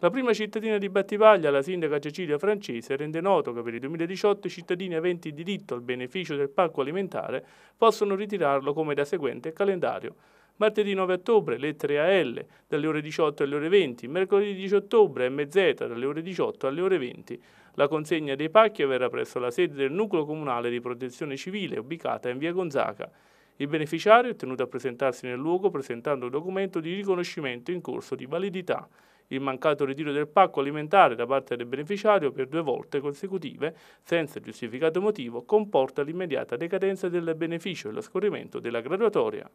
La prima cittadina di Battipaglia, la sindaca Cecilia Francese, rende noto che per il 2018 i cittadini aventi diritto al beneficio del pacco alimentare possono ritirarlo come da seguente calendario. Martedì 9 ottobre, lettere AL, dalle ore 18 alle ore 20, mercoledì 10 ottobre, MZ, dalle ore 18 alle ore 20. La consegna dei pacchi avverrà presso la sede del Nucleo Comunale di Protezione Civile, ubicata in via Gonzaga. Il beneficiario è tenuto a presentarsi nel luogo presentando un documento di riconoscimento in corso di validità. Il mancato ritiro del pacco alimentare da parte del beneficiario per due volte consecutive, senza giustificato motivo, comporta l'immediata decadenza del beneficio e lo scorrimento della graduatoria.